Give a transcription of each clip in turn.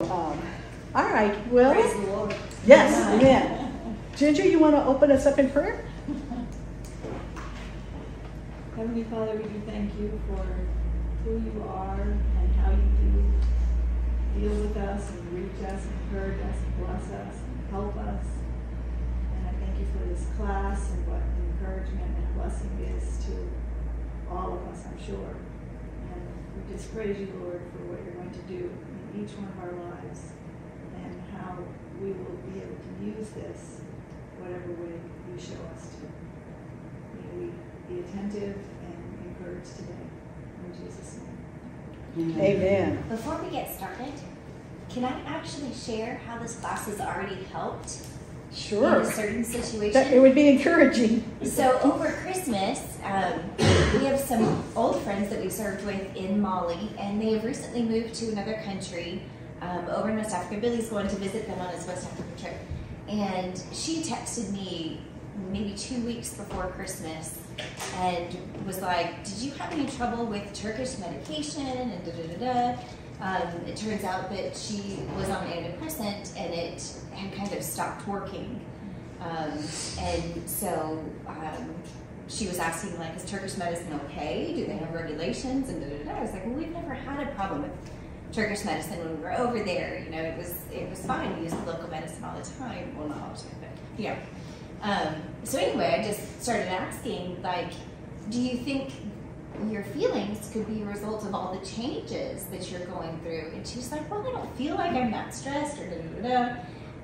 Um, all right, well, Praise the Lord. yes, amen. Ginger, you want to open us up in prayer? Heavenly Father, we do thank you for who you are and how you do deal with us and reach us, and encourage us, and bless us, and help us. And I thank you for this class and what encouragement and blessing is to all of us, I'm sure. And we just praise you, Lord, for what you're going to do in each one of our lives and how we will be able to use this whatever way you show us to. May we be attentive and encouraged today. In Jesus' name. Amen. Before we get started, can I actually share how this class has already helped in Sure. a certain situation. That, it would be encouraging. So over Christmas, um, we have some old friends that we served with in Mali, and they have recently moved to another country um, over in West Africa. Billy's going to visit them on his West Africa trip, and she texted me maybe two weeks before Christmas and was like, "Did you have any trouble with Turkish medication?" And da da da da. Um, it turns out that she was on an antidepressant and it had kind of stopped working. Um, and so um, she was asking, like, is Turkish medicine okay? Do they have regulations? And da da da. I was like, well, we've never had a problem with Turkish medicine when we were over there. You know, it was it was fine. We used local medicine all the time. Well, not all the time, but know. Um, so anyway, I just started asking, like, do you think your feelings could be a result of all the changes that you're going through? And she's like, well, I don't feel like I'm that stressed or da da da. da.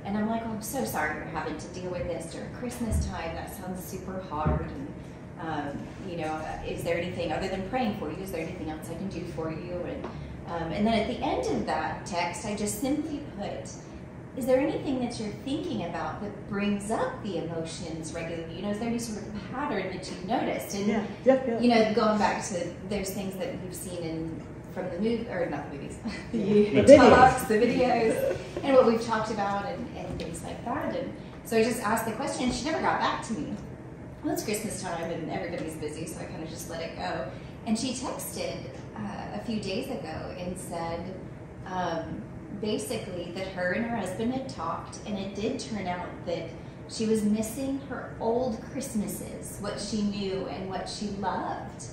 And I'm like, oh, I'm so sorry you're having to deal with this during Christmas time. That sounds super hard. And, um, you know, is there anything other than praying for you? Is there anything else I can do for you? And, um, and then at the end of that text, I just simply put, is there anything that you're thinking about that brings up the emotions regularly? You know, is there any sort of pattern that you've noticed? And, Yeah, yep, yep. you know, going back to there's things that we've seen in from the movie or not the movies, the, The talks, the videos, and what we've talked about and, and things like that. And so I just asked the question. and She never got back to me. Well, it's Christmas time and everybody's busy, so I kind of just let it go. And she texted uh, a few days ago and said. Um, basically that her and her husband had talked and it did turn out that she was missing her old christmases what she knew and what she loved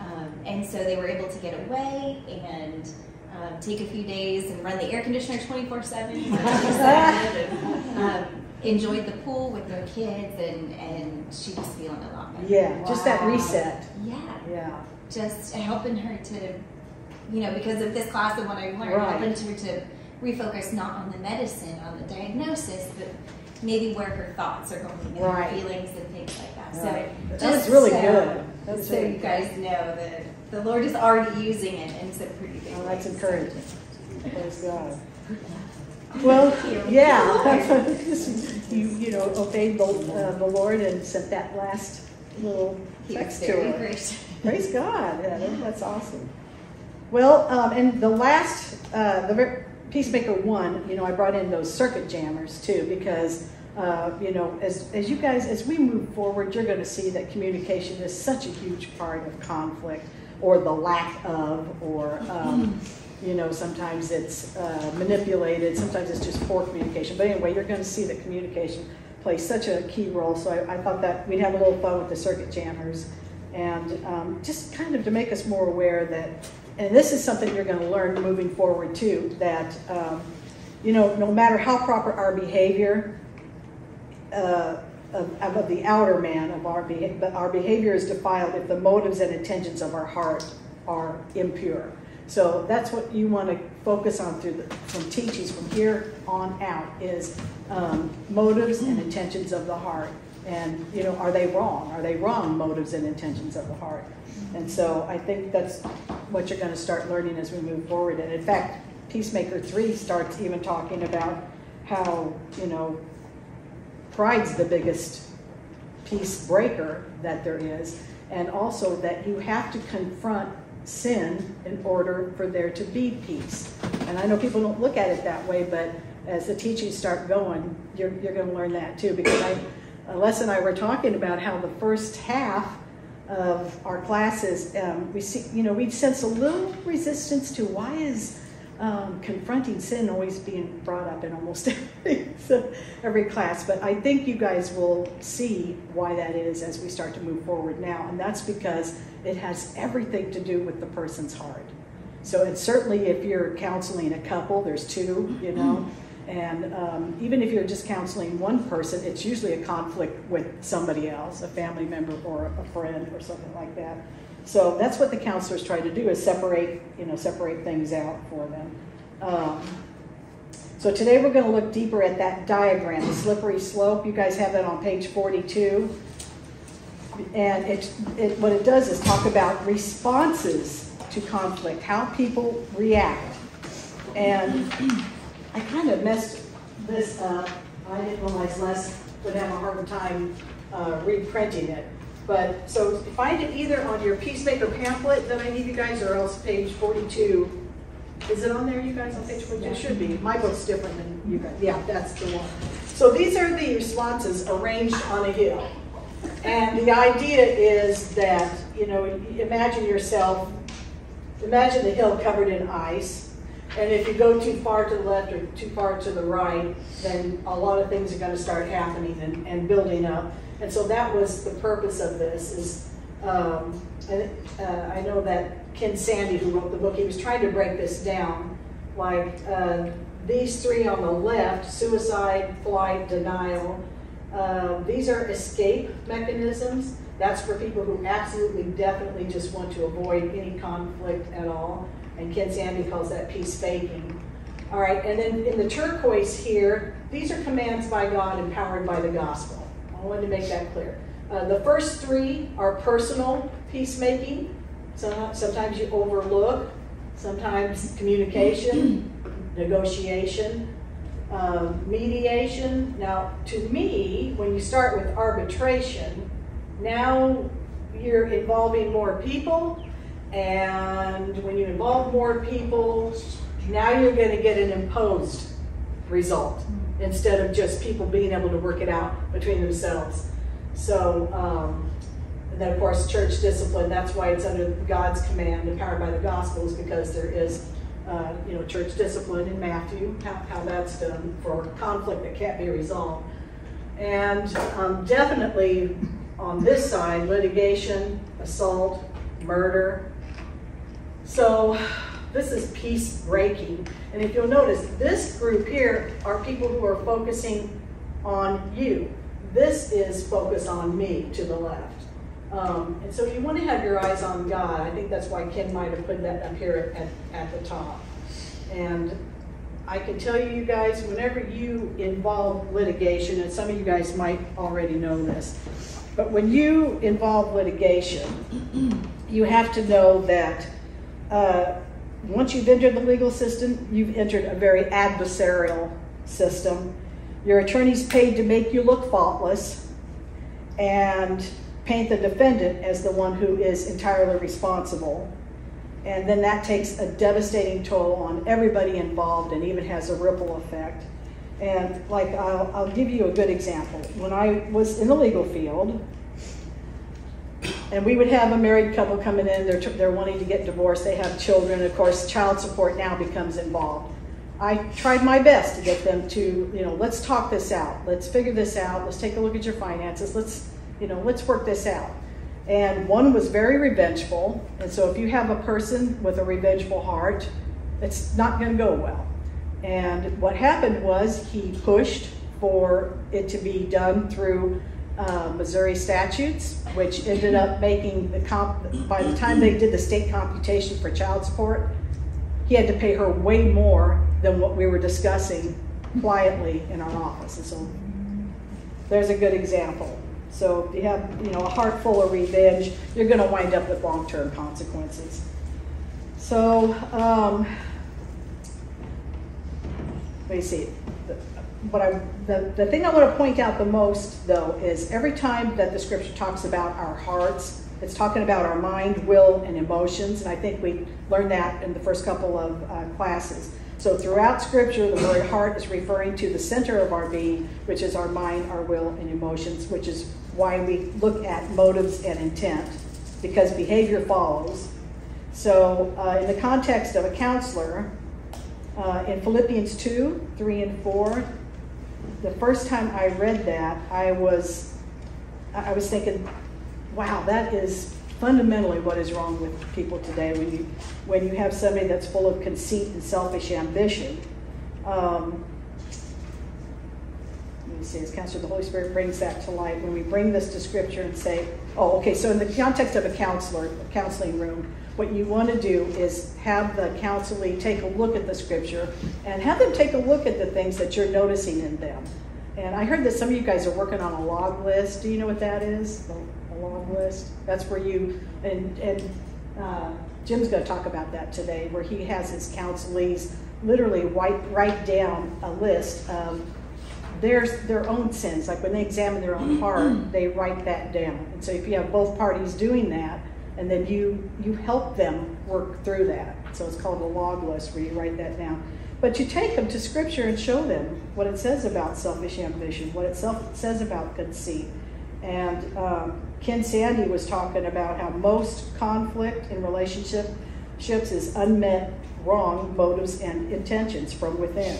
um, and so they were able to get away and um, take a few days and run the air conditioner 24-7 like she said, and, um, enjoyed the pool with their kids and, and she was feeling a lot better Yeah, just that reset. yeah Yeah. just helping her to, you know, because of this class and what I learned, Right. helping her to refocus not on the medicine, on the diagnosis, but maybe where her thoughts are going and Right. her feelings and things like that. Right. So That just was really so, good. That was so really you guys know that the Lord is already using it in some pretty big Oh, that's encouraging. Praise God. Well, yeah, you, you know, obeyed the, uh, the Lord and sent that last little He text to her. Praise God. Yeah, that's awesome. Well, um, and the last, uh, the Peacemaker one, you know, I brought in those circuit jammers too because, uh, you know, as, as you guys, as we move forward, you're going to see that communication is such a huge part of conflict or the lack of, or, um, you know, sometimes it's uh, manipulated, sometimes it's just poor communication. But anyway, you're going to see that communication plays such a key role. So I, I thought that we'd have a little fun with the circuit jammers and um, just kind of to make us more aware that, and this is something you're going to learn moving forward too, that, um, you know, no matter how proper our behavior, uh, of, of the outer man of our but our behavior is defiled if the motives and intentions of our heart are impure. So that's what you want to focus on through the, from teachings from here on out is um, motives and intentions of the heart. And you know, are they wrong? Are they wrong motives and intentions of the heart? And so I think that's what you're going to start learning as we move forward. And in fact, Peacemaker three starts even talking about how you know pride's the biggest peace breaker that there is, and also that you have to confront sin in order for there to be peace. And I know people don't look at it that way, but as the teachings start going, you're, you're going to learn that too. Because I, Les and I were talking about how the first half of our classes, um, we see, you know, we sense a little resistance to why is um, confronting sin always being brought up in almost every, every class, but I think you guys will see why that is as we start to move forward now, and that's because it has everything to do with the person's heart. So it's certainly if you're counseling a couple, there's two, you know, and um, even if you're just counseling one person, it's usually a conflict with somebody else, a family member or a friend or something like that. So that's what the counselors try to do is separate, you know, separate things out for them. Um, so today we're going to look deeper at that diagram, the slippery slope. You guys have that on page 42. And it, it, what it does is talk about responses to conflict, how people react. And I kind of messed this up. I didn't realize Les would have a hard time uh, reprinting it. But, so find it either on your Peacemaker pamphlet that I need you guys, or else page 42. Is it on there, you guys, on page 42? It should be. My book's different than you guys. Yeah, that's the one. So these are the responses arranged on a hill. And the idea is that, you know, imagine yourself, imagine the hill covered in ice. And if you go too far to the left or too far to the right, then a lot of things are going to start happening and, and building up. And so that was the purpose of this is, um, and, uh, I know that Ken Sande, who wrote the book, he was trying to break this down. Like uh, these three on the left, suicide, flight, denial, uh, these are escape mechanisms. That's for people who absolutely, definitely just want to avoid any conflict at all. And Ken Sande calls that peace faking. All right, and then in the turquoise here, these are commands by God empowered by the gospel. I wanted to make that clear. Uh, the first three are personal peacemaking. So, sometimes you overlook, sometimes communication, negotiation, um, mediation. Now, to me, when you start with arbitration, now you're involving more people, and when you involve more people, now you're going to get an imposed result instead of just people being able to work it out between themselves. So, um, and then of course, church discipline, that's why it's under God's command, empowered by the Gospels, because there is, uh, you know, church discipline in Matthew, how, how that's done for conflict that can't be resolved. And um, definitely on this side, litigation, assault, murder. So this is peace breaking. And if you'll notice, this group here are people who are focusing on you. This is focus on me to the left. Um, and so you want to have your eyes on God. I think that's why Ken might have put that up here at, at the top. And I can tell you, you guys, whenever you involve litigation, and some of you guys might already know this, but when you involve litigation, you have to know that uh, once you've entered the legal system, you've entered a very adversarial system. Your attorney's paid to make you look faultless and paint the defendant as the one who is entirely responsible. And then that takes a devastating toll on everybody involved and even has a ripple effect. And like, I'll, I'll give you a good example. When I was in the legal field, and we would have a married couple coming in, they're, they're wanting to get divorced, they have children, of course, child support now becomes involved. I tried my best to get them to, you know, let's talk this out, let's figure this out, let's take a look at your finances, let's, you know, let's work this out. And one was very revengeful, and so if you have a person with a revengeful heart, it's not going to go well. And what happened was he pushed for it to be done through uh, Missouri statutes, which ended up making the comp, by the time they did the state computation for child support, he had to pay her way more than what we were discussing quietly in our office. And so there's a good example. So if you have, you know, a heart full of revenge, you're going to wind up with long-term consequences. So, um, let me see what I, the, the thing I want to point out the most, though, is every time that the scripture talks about our hearts, it's talking about our mind, will, and emotions. And I think we learned that in the first couple of uh, classes. So throughout scripture, the word heart is referring to the center of our being, which is our mind, our will, and emotions, which is why we look at motives and intent, because behavior follows. So uh, in the context of a counselor, Uh, in Philippians 2, 3 and 4, the first time I read that, I was, I was thinking, wow, that is fundamentally what is wrong with people today when you, when you have somebody that's full of conceit and selfish ambition. Um, let me see, as counselor, the Holy Spirit brings that to light when we bring this to Scripture and say, oh, okay, so in the context of a counselor, a counseling room, what you want to do is have the counselee take a look at the Scripture and have them take a look at the things that you're noticing in them. And I heard that some of you guys are working on a log list. Do you know what that is? A log list? That's where you, and, and uh, Jim's going to talk about that today, where he has his counselees literally write, write down a list of their, their own sins. Like when they examine their own heart, they write that down. And so if you have both parties doing that, and then you, you help them work through that. So it's called a log list where you write that down. But you take them to Scripture and show them what it says about selfish ambition, what it self, says about conceit. And um, Ken Sande was talking about how most conflict in relationships is unmet wrong motives and intentions from within.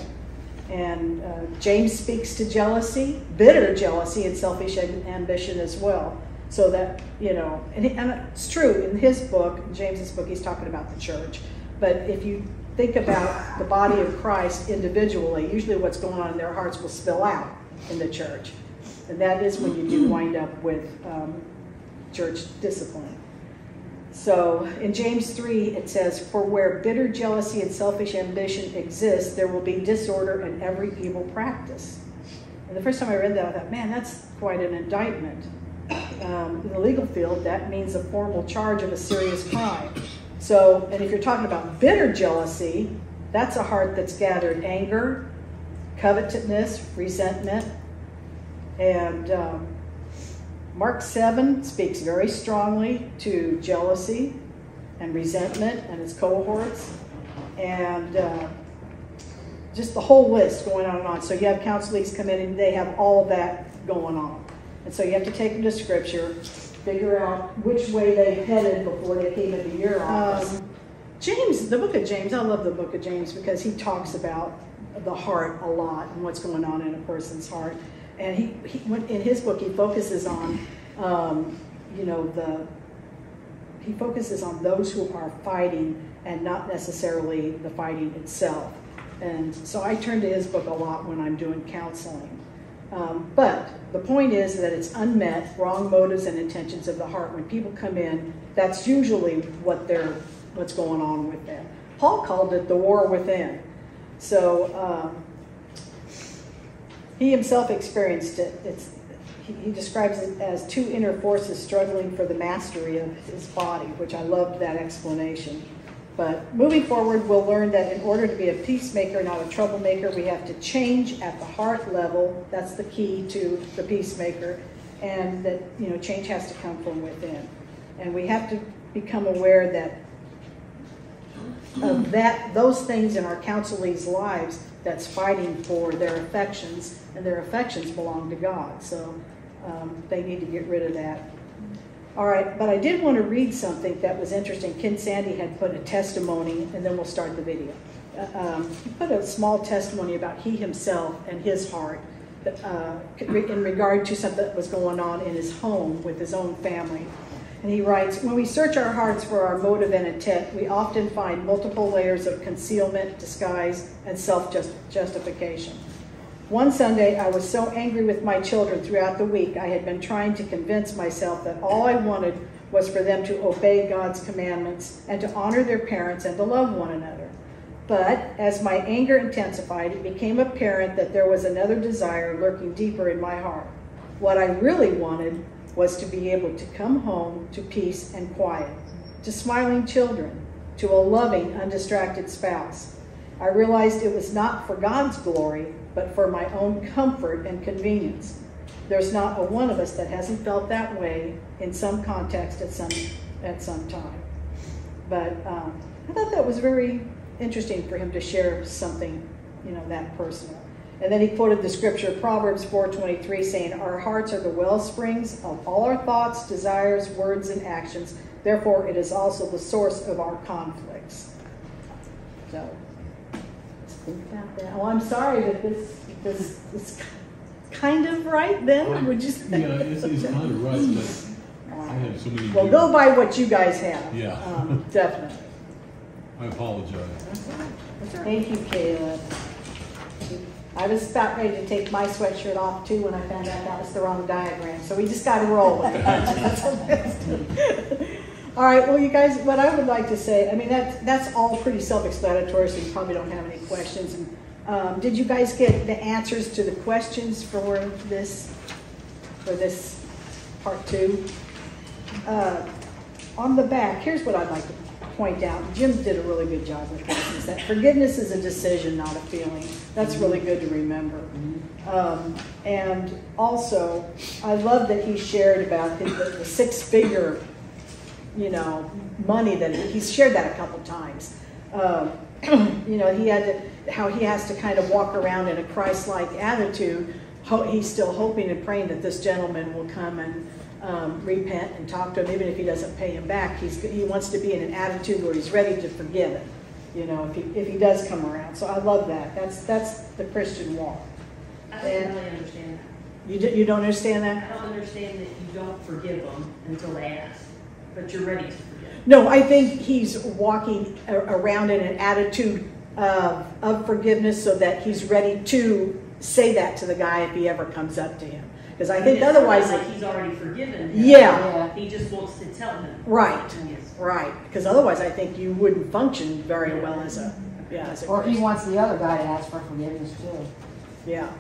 And uh, James speaks to jealousy, bitter jealousy, and selfish ambition as well. So that, you know, and, and it's true in his book, James's book, he's talking about the church. But if you think about the body of Christ individually, usually what's going on in their hearts will spill out in the church. And that is when you do wind up with um, church discipline. So in James 3, it says, For where bitter jealousy and selfish ambition exist, there will be disorder and every evil practice. And the first time I read that, I thought, man, that's quite an indictment. Um, in the legal field, that means a formal charge of a serious crime. So, and if you're talking about bitter jealousy, that's a heart that's gathered anger, covetousness, resentment, and um, Mark 7 speaks very strongly to jealousy and resentment and its cohorts, and uh, just the whole list going on and on. So you have council counselees come in and they have all that going on. And so you have to take them to Scripture, figure out which way they headed before they came into your office. Um, James, the book of James, I love the book of James because he talks about the heart a lot and what's going on in a person's heart. And he, he in his book he focuses on um, you know the he focuses on those who are fighting and not necessarily the fighting itself. And so i turn to his book a lot when i'm doing counseling um, but the point is that it's unmet wrong motives and intentions of the heart when people come in that's usually what they're what's going on with them paul called it the war within so um, he himself experienced it. It's, he, he describes it as two inner forces struggling for the mastery of his body, which I loved that explanation. But moving forward, we'll learn that in order to be a peacemaker, not a troublemaker, we have to change at the heart level. That's the key to the peacemaker. And that, you know, change has to come from within. And we have to become aware that of that, those things in our counselees' lives that's fighting for their affections, and their affections belong to God. So um, they need to get rid of that. All right, but I did want to read something that was interesting. Ken Sande had put a testimony, and then we'll start the video. Uh, um, he put a small testimony about he himself and his heart uh, in regard to something that was going on in his home with his own family. And he writes, when we search our hearts for our motive and intent, we often find multiple layers of concealment, disguise, and self-justification. One Sunday, I was so angry with my children throughout the week, I had been trying to convince myself that all I wanted was for them to obey God's commandments and to honor their parents and to love one another. But as my anger intensified, it became apparent that there was another desire lurking deeper in my heart. What I really wanted was to be able to come home to peace and quiet, to smiling children, to a loving, undistracted spouse. I realized it was not for God's glory, but for my own comfort and convenience. There's not a one of us that hasn't felt that way in some context at some at some time. But um, I thought that was very interesting for him to share something, you know, that personal. And then he quoted the scripture, Proverbs 4.23, saying, Our hearts are the well springs of all our thoughts, desires, words, and actions. Therefore, it is also the source of our conflicts. So, think about that. Well, I'm sorry that this, this is kind of right then, would you say? Yeah, it's, it's kind of right, but I have so many. Well, go by what you guys have. Yeah. Um, Definitely. I apologize. Thank you, Caleb. I was about ready to take my sweatshirt off too when I found out that was the wrong diagram, so we just gotta roll with it. All right, well, you guys, what I would like to say, I mean, that, that's all pretty self-explanatory, so you probably don't have any questions. And Um, did you guys get the answers to the questions for this, for this part two? Uh, On the back, here's what I'd like to point out. Jim did a really good job with this, is that forgiveness is a decision, not a feeling. That's really good to remember. Um, and also, I love that he shared about the, the six-figure, you know, money that, he's shared that a couple times. Um, you know, he had to, how he has to kind of walk around in a Christ-like attitude. He's still hoping and praying that this gentleman will come and um, repent and talk to him, even if he doesn't pay him back. He's, he wants to be in an attitude where he's ready to forgive it, you know, if he, if he does come around. So I love that. That's, that's the Christian walk. I don't really understand that. You, d- you don't understand that? I don't understand that you don't forgive them until they ask, but you're ready to forgive. No, I think he's walking a- around in an attitude of, of forgiveness so that he's ready to say that to the guy if he ever comes up to him. Because I think It's otherwise, not like he's already forgiven him. yeah, He just wants to tell him. right, Yes. right. Because otherwise, I think you wouldn't function very well as a, yeah, as a Or he wants the other guy to ask for forgiveness too. Yeah.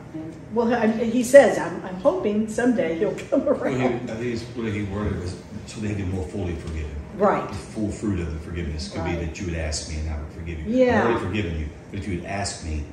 Well, I- he says, I'm, I'm hoping someday he'll come he, I think it's, way he worded was so that he can more fully forgive him. Right. The full fruit of the forgiveness could be that you would ask me and I would forgive you. Yeah. I've already forgiven you, but if you would ask me,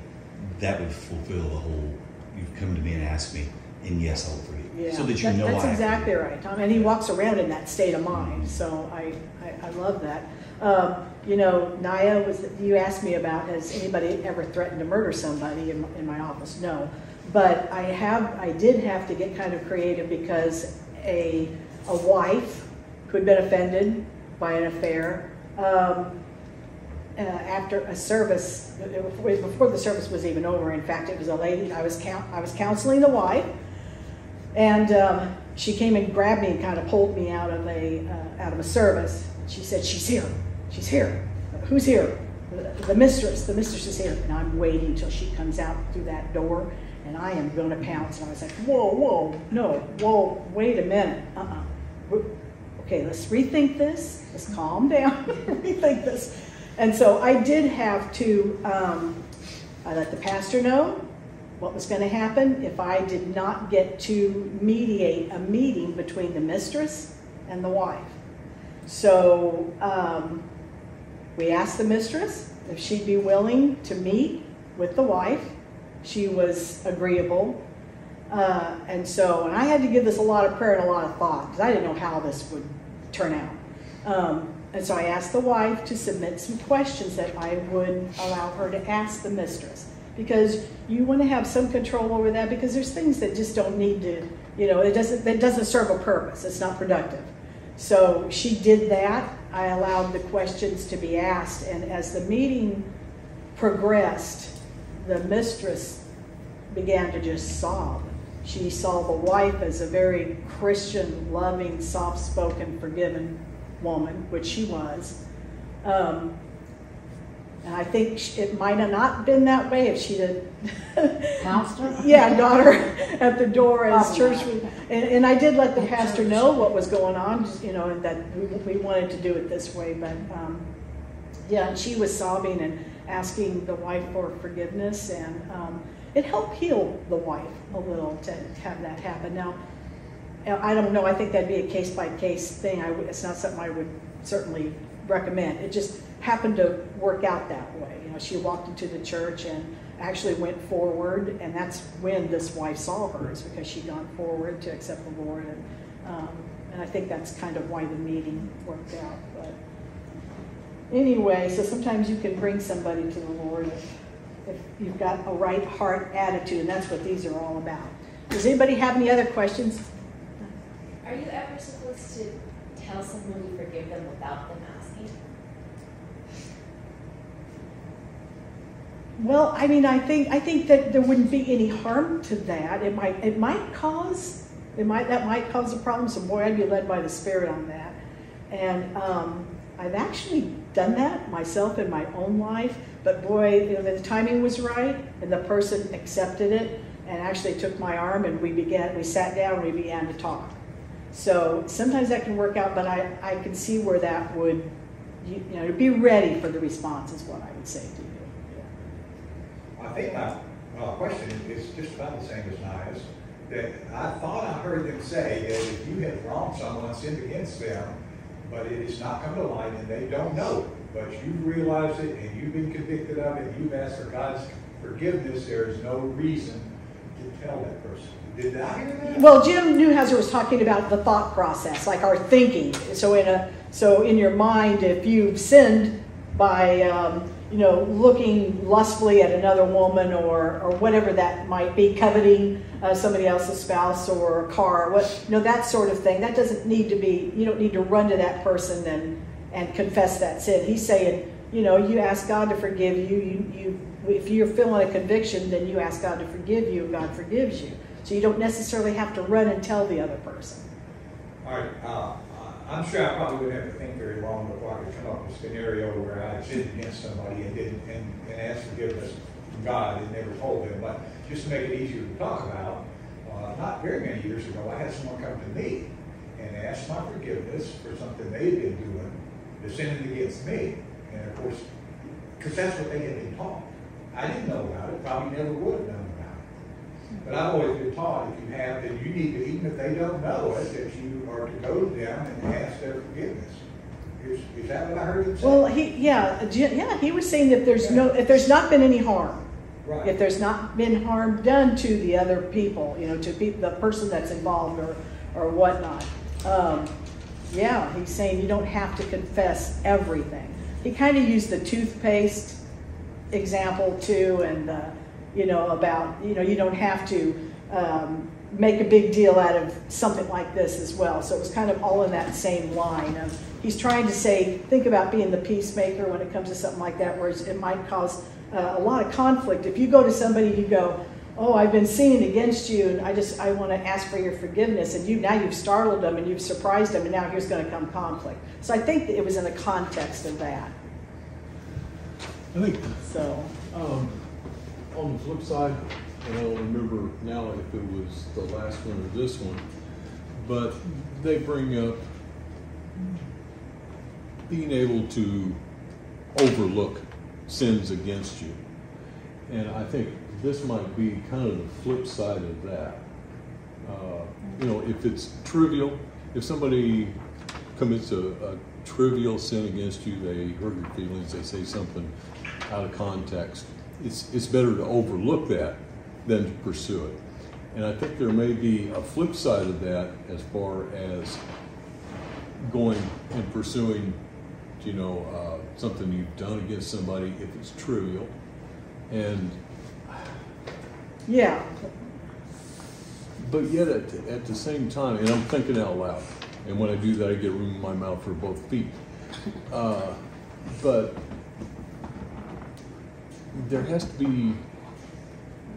that would fulfill the whole, you've come to me and asked me, and yes, I will forgive you. Yeah, So that you that- know That's have exactly right, Tom, and he walks around in that state of mind, mm-hmm. so I, I, I love that. Um, you know, Naya, was, you asked me about, has anybody ever threatened to murder somebody in, in my office? No. But I have, I did have to get kind of creative because a, a wife who'd been offended by an affair, um, uh, after a service, before the service was even over, in fact, it was a lady, I was I was counseling the wife, and um, she came and grabbed me and kind of pulled me out of a uh, out of a service. She said, "She's here. She's here. Who's here? The, mistress. The mistress is here." And I'm waiting until she comes out through that door, and I am going to pounce. And I was like, "Whoa, whoa, no, whoa, wait a minute. Uh-uh. Okay, let's rethink this. Let's calm down. rethink this." And so I did have to. Um, I let the pastor know what was going to happen if I did not get to mediate a meeting between the mistress and the wife. So um, we asked the mistress if she'd be willing to meet with the wife. She was agreeable. Uh, and so, and I had to give this a lot of prayer and a lot of thought because I didn't know how this would turn out. Um, and so I asked the wife to submit some questions that I would allow her to ask the mistress because you want to have some control over that because there's things that just don't need to, you know, it doesn't that doesn't serve a purpose. It's not productive. So she did that. I allowed the questions to be asked, and as the meeting progressed, the mistress began to just sob. She saw the wife as a very Christian, loving, soft-spoken, forgiving woman, which she was. Um, and I think it might have not been that way if she'd have, Counselor? yeah, got her at the door as Probably church. And, and I did let the At pastor church. know what was going on, just, you know, and that we, we wanted to do it this way. But um, yeah, and she was sobbing and asking the wife for forgiveness, and um, it helped heal the wife a little to have that happen. Now, I don't know. I think that'd be a case by case thing. I it's not something I would certainly recommend. It just happened to work out that way. You know, she walked into the church and actually went forward, and that's when this wife saw her, is because she'd gone forward to accept the Lord, and um, and I think that's kind of why the meeting worked out. But anyway, so sometimes you can bring somebody to the Lord if, if you've got a right heart attitude, and that's what these are all about. Does anybody have any other questions? Are you ever supposed to tell someone you forgive them without them asking? Well, I mean, I think, I think that there wouldn't be any harm to that. It might, it might cause, it might, that might cause a problem, so boy, I'd be led by the Spirit on that. And, um, I've actually done that myself in my own life, but boy, you know, the timing was right, and the person accepted it, and actually took my arm, and we began, we sat down, and we began to talk. So sometimes that can work out, but I, I can see where that would, you, know, be ready for the response is what I would say to you. I think my, uh, question is just about the same as Nia's, that I thought I heard them say that if you have wronged someone, sinned against them, but it is not come to light and they don't know it, but you've realized it and you've been convicted of it, and you've asked for God's forgiveness, there is no reason to tell that person. Did I hear that? Well, Jim Newheiser was talking about the thought process, like our thinking. So in a so in your mind, if you've sinned by um, you know looking lustfully at another woman or or whatever that might be, coveting uh, somebody else's spouse or a car, what you know that sort of thing. That doesn't need to be. You don't need to run to that person and and confess that sin. He's saying, you know, you ask God to forgive you. You you if you're feeling a conviction, then you ask God to forgive you. and God forgives you. So you don't necessarily have to run and tell the other person. All right, uh, I'm sure I probably wouldn't have to think very long before I could come up with a scenario where I sinned against somebody and didn't, and, and asked forgiveness from God and never told them. But just to make it easier to talk about, uh, not very many years ago, I had someone come to me and ask my forgiveness for something they'd been doing, they're sinning against me. And of course, because that's what they had been taught. I didn't know about it, probably never would have known. But I've always been taught if you have, then you need to, even if they don't know it, that you are to go to them and ask their forgiveness. Is, is that what I heard him say? Well, he yeah yeah he was saying that there's no if there's not been any harm, Right. if there's not been harm done to the other people, you know, to be, the person that's involved or or whatnot. Um, yeah, he's saying you don't have to confess everything. He kind of used the toothpaste example too, and uh, you know about you know you don't have to um, make a big deal out of something like this as well. So it was kind of all in that same line of he's trying to say think about being the peacemaker when it comes to something like that, where it might cause uh, a lot of conflict. If you go to somebody, you go. Oh, I've been sinning against you, and I just I want to ask for your forgiveness. And you now you've startled them and you've surprised them, and now here's going to come conflict. So I think that it was in the context of that. I think, So um, on the flip side, and I don't remember now if it was the last one or this one, but they bring up being able to overlook sins against you. And I think this might be kind of the flip side of that. Uh, you know, if it's trivial, if somebody commits a, a trivial sin against you, they hurt your feelings, they say something out of context, it's, it's better to overlook that than to pursue it. And I think there may be a flip side of that as far as going and pursuing, you know, uh, something you've done against somebody if it's trivial. And yeah, but yet at, at the same time, and I'm thinking out loud, and when I do that, I get room in my mouth for both feet. Uh, but there has to be,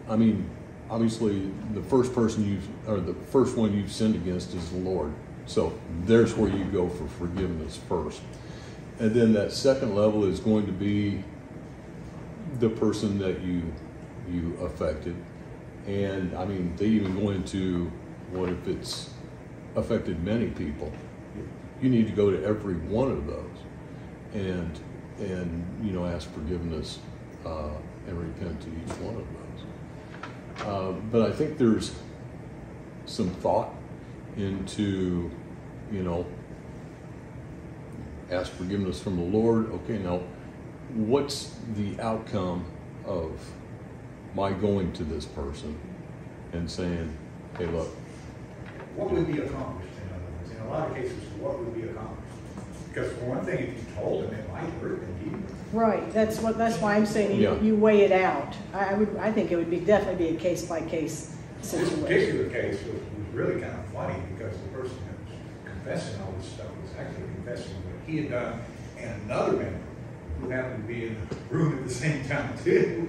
I mean, obviously, the first person you've, or the first one you've sinned against is the Lord. So there's where you go for forgiveness first. And then that second level is going to be the person that you you affected. And I mean, they even go into what if it's affected many people? You need to go to every one of those and and you know ask forgiveness uh, and repent to each one of those. Uh, but I think there's some thought into you know ask forgiveness from the Lord. Okay, now what's the outcome of my going to this person and saying, hey, look, What would be accomplished, in other words? In a lot of cases, what would be accomplished? Because for one thing, if you told them, it might hurt them deeply. Right. That's what. That's why I'm saying you, Yeah. you weigh it out. I, I would. I think it would be definitely be a case by case This situation. particular case was, was really kind of funny because the person that was confessing all this stuff was actually confessing what he had done and another member who happened to be in the room at the same time too,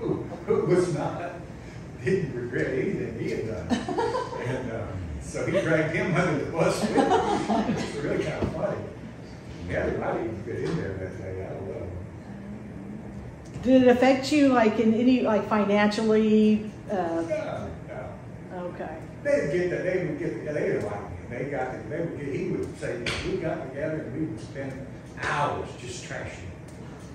who, who was not, didn't regret anything he had done. And, uh, so he dragged him under the bus with him. It's really kind of funny. Yeah, I didn't even get in there that day, I don't know. Did it affect you like in any, like financially? Uh, okay. They'd get that, they would get, yeah, they didn't like me. They got, they would get, he would say, we got together and we would spend hours just trashing.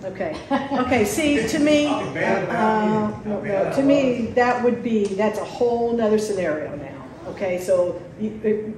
Okay, okay, see, to me, uh, about no, no, to me, that would be, that's a whole nother scenario now. Okay, so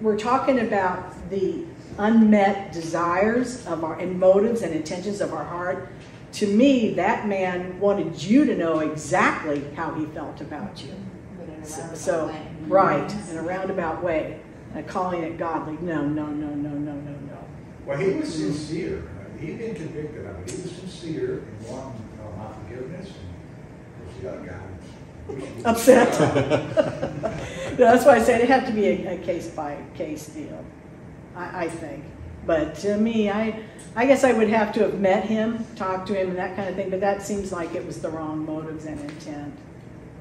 we're talking about the unmet desires of our, and motives and intentions of our heart. To me, that man wanted you to know exactly how he felt about you. But in a So- So, right, in a roundabout way, uh, calling it godly, no, no, no, no, no, no, no. Well, he was sincere. He didn't convicted of it. He was sincere in wanting, you know, my forgiveness. And of course, the other guy was. was- Upset. That's why I said it had to be a, a case by case deal, I, I think. But to me, I, I guess I would have to have met him, talked to him and that kind of thing, but that seems like it was the wrong motives and intent,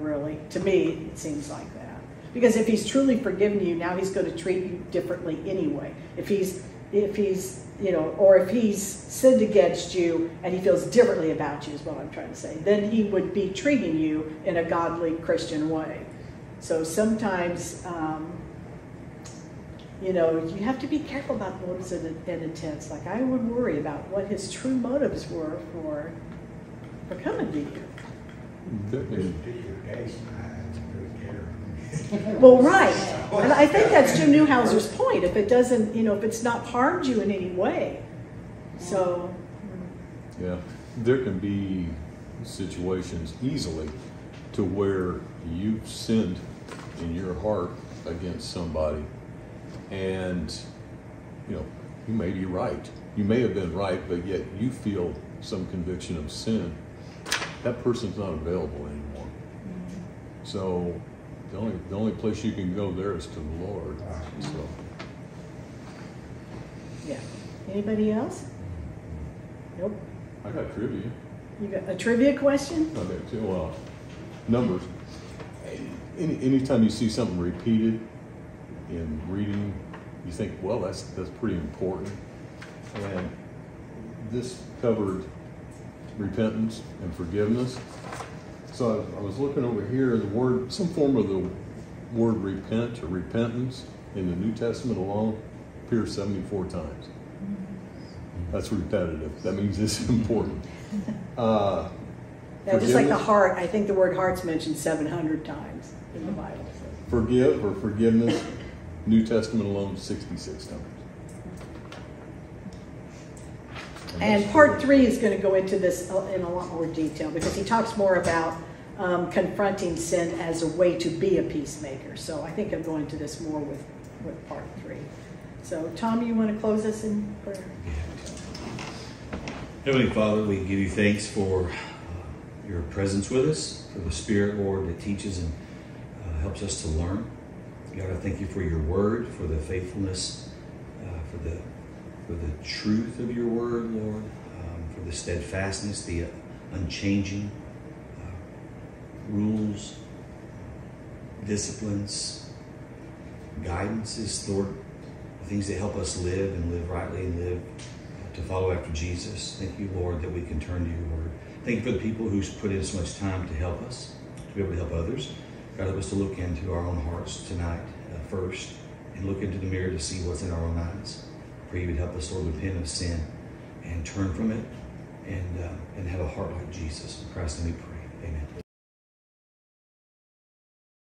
really. To me, it seems like that. Because if he's truly forgiven you, now he's gonna treat you differently anyway. If he's, if he's, you know, or if he's sinned against you and he feels differently about you, is what I'm trying to say, then he would be treating you in a godly Christian way. So sometimes, um, you know, you have to be careful about motives and, and intents. Like I would worry about what his true motives were for for coming to you. There- This particular case, I didn't really care. Well, right, and I think that's Jim Newheiser's point. If it doesn't, you know, if it's not harmed you in any way, so Yeah, there can be situations easily to where you've sinned in your heart against somebody, and you know you may be right. You may have been right, but yet you feel some conviction of sin. That person's not available anymore. Mm-hmm. So the only the only place you can go there is to the Lord. So yeah. Anybody else? Nope. I got trivia. You got a trivia question? Okay, well, numbers. Any, anytime you see something repeated in reading, you think, well, that's, that's pretty important. And this covered repentance and forgiveness. So I, I was looking over here, the word, some form of the word repent or repentance in the New Testament alone appears 74 times. That's repetitive. That means it's important. Uh, Yeah, just like the heart, I think the word heart's mentioned 700 times in the Bible. Forgive or forgiveness, New Testament alone, 66 times. And part three is going to go into this in a lot more detail because he talks more about um, confronting sin as a way to be a peacemaker. So I think I'm going into this more with, with part three. So, Tom, you want to close us in prayer? Heavenly Father, we give you thanks for uh, your presence with us, for the Spirit, Lord, that teaches and uh, helps us to learn. God, I thank you for your word, for the faithfulness, uh, for the for the truth of your word, Lord, um, for the steadfastness, the unchanging uh, rules, disciplines, guidances, Lord, things that help us live and live rightly and live to follow after Jesus. Thank you, Lord, that we can turn to your word. Thank you for the people who's put in so much time to help us, to be able to help others. God, help us to look into our own hearts tonight uh, first and look into the mirror to see what's in our own eyes. Pray you would help us, Lord, repent of sin and turn from it and, uh, and have a heart like Jesus. In Christ's name we pray. Amen.